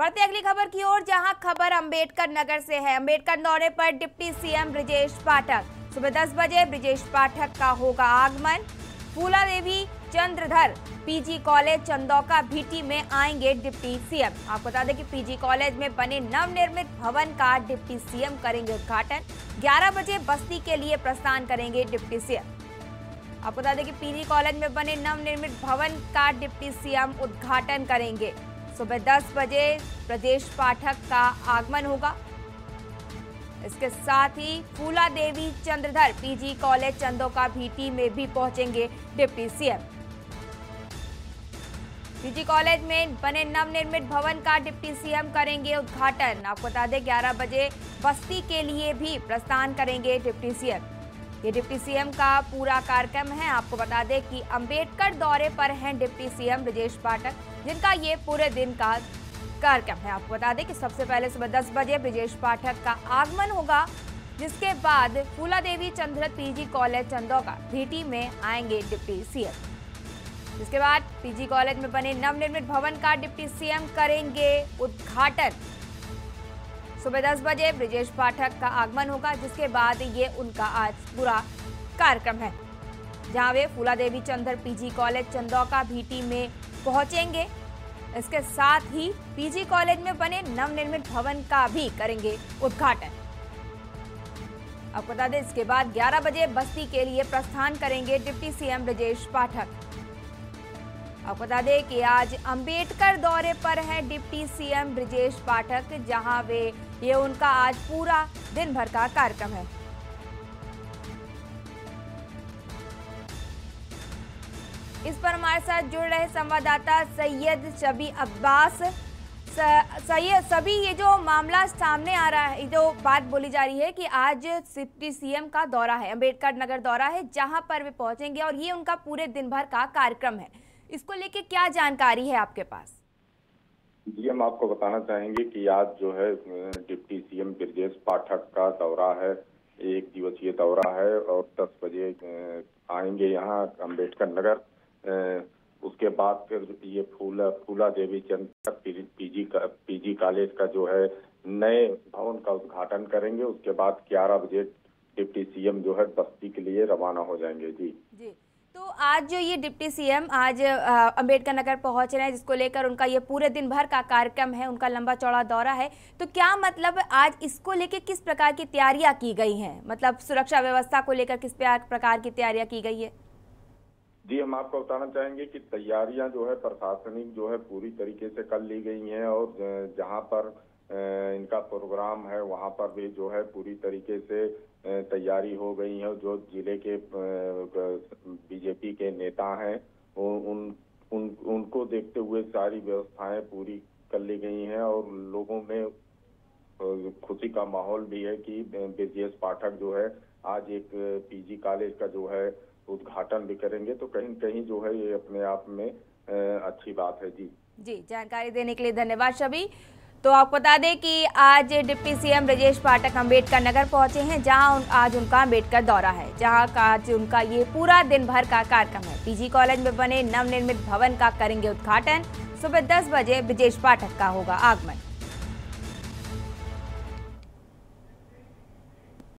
बढ़ते अगली खबर की ओर, जहाँ खबर अंबेडकर नगर से है। अंबेडकर दौरे पर डिप्टी सीएम ब्रिजेश पाठक। सुबह 10 बजे ब्रिजेश पाठक का होगा आगमन। फूला देवी, चंद्रधर, पीजी कॉलेज, चंदौका, भीटी में आएँगे डिप्टी सीएम। आपको बता दें कि पीजी कॉलेज में बने नवनिर्मित भवन का डिप्टी सीएम करेंगे उद्घाटन। 11 बजे बस्ती के लिए प्रस्थान करेंगे डिप्टी सीएम। आपको बता दें कि पीजी कॉलेज में बने नवनिर्मित भवन का डिप्टी सीएम उद्घाटन करेंगे। सुबह 10 बजे प्रदेश पाठक का आगमन होगा। इसके साथ ही फूला देवी चंद्रधर पीजी कॉलेज चंदोका भीटी में भी पहुँचेंगे डिप्टी सीएम। पीजी कॉलेज में बने नवनिर्मित भवन का डिप्टी सीएम करेंगे उद्घाटन। आपको बता दें 11 बजे बस्ती के लिए भी प्रस्थान करेंगे डिप्टी सीएम। ये डिप्टी सीएम का पूरा कार्यक्रम है। आपको बता दें कि अंबेडकर दौरे पर हैं डिप्टी सीएम ब्रजेश पाठक, जिनका ये पूरे दिन का कार्यक्रम है। आपको बता दें कि सबसे पहले सुबह 10 बजे ब्रजेश पाठक का आगमन होगा, जिसके बाद फूला देवी चंद्रत पीजी कॉलेज, चंदौका भीटी में आएँगे डिप्टी सीएम। जिसके बाद पीजी कॉलेज में बने नवनिर्मित भवन का डिप्टी सीएम करेंगे उद्घाटन। सुबह 10 बजे ब्रिजेश पाठक का आगमन होगा, जिसके बाद ये उनका आज पूरा कार्यक्रम है। जहाँ वे फूला देवी चंद्र पीजी कॉलेज चंदौका भीटी में पहुँचेंगे। इसके साथ ही पीजी कॉलेज में बने नवनिर्मित भवन का भी करेंगे उद्घाटन। आपको बता दें, इसके बाद 11 बजे बस्ती के लिए प्रस्थान करेंगे डिप्टी सीएम ब्रजेश पाठक। आपको बता दें कि आज अंबेडकर दौरे पर है डिप्टी सीएम ब्रिजेश पाठक, जहाँ वे ये उनका आज पूरा दिन भर का कार्यक्रम है। इस पर हमारे साथ जुड़ रहे संवाददाता सैयद शबी अब्बास। सैयद, सभी, ये जो मामला सामने आ रहा है जो बात बोली जा रही है कि आज सिप्टी सीएम का दौरा है, अंबेडकर नगर दौरा है, जहाँ पर वे पहुँचेंगे और ये उनका पूरे दिन भर का कार्यक्रम है। इसको लेके क्या जानकारी है आपके पास? जी हम आपको बताना चाहेंगे कि आज जो है, डिप्टी सीएम ब्रजेश पाठक का दौरा है, एक दिवसीय दौरा है और 10 बजे आएँगे यहाँ अंबेडकर नगर। उसके बाद फिर ये फूला फूला देवी चंद पीजी का, पीजी कॉलेज का जो है, नए भवन का उद्घाटन करेंगे। उसके बाद 11 बजे डिप्टी सीएम जो है, बस्ती के लिए रवाना हो जाएँगे। जी। जी। तो आज जो ये डिप्टी सीएम आज अंबेडकर नगर पहुँच रहे हैं, जिसको लेकर उनका ये पूरे दिन भर का कार्यक्रम है, उनका लंबा चौड़ा दौरा है। तो क्या मतलब आज इसको लेकर किस प्रकार की तैयारियाँ की गई हैं? मतलब सुरक्षा व्यवस्था को लेकर किस प्रकार की तैयारियाँ की गई है? जी, हम आपको बताना चाहेंगे कि तैयारियाँ जो है प्रशासनिक जो है पूरी तरीके से कर ली गई हैं और जहाँ पर इनका प्रोग्राम है, वहाँ पर भी जो है पूरी तरीके से तैयारी हो गई है। जो ज़िले के बीजेपी के नेता हैं उन उन, उनको देखते हुए सारी व्यवस्थाएँ पूरी कर ली गई हैं और लोगों में खुशी का माहौल भी है कि ब्रजेश पाठक जो है, आज एक पीजी कॉलेज का जो है उद्घाटन भी करेंगे। तो कहीं कहीं जो है ये अपने आप में अच्छी बात है। जी। जी, जानकारी देने के लिए धन्यवाद, सभी। तो आपको बता दें कि आज डिप्टी सीएम ब्रजेश पाठक अंबेडकर नगर पहुँचे हैं, जहाँ आज उनका अंबेडकर दौरा है, जहाँ आज उनका ये पूरा दिन भर का कार्यक्रम है। पीजी कॉलेज में बने नवनिर्मित भवन का करेंगे उद्घाटन। सुबह 10 बजे ब्रजेश पाठक का होगा आगमन।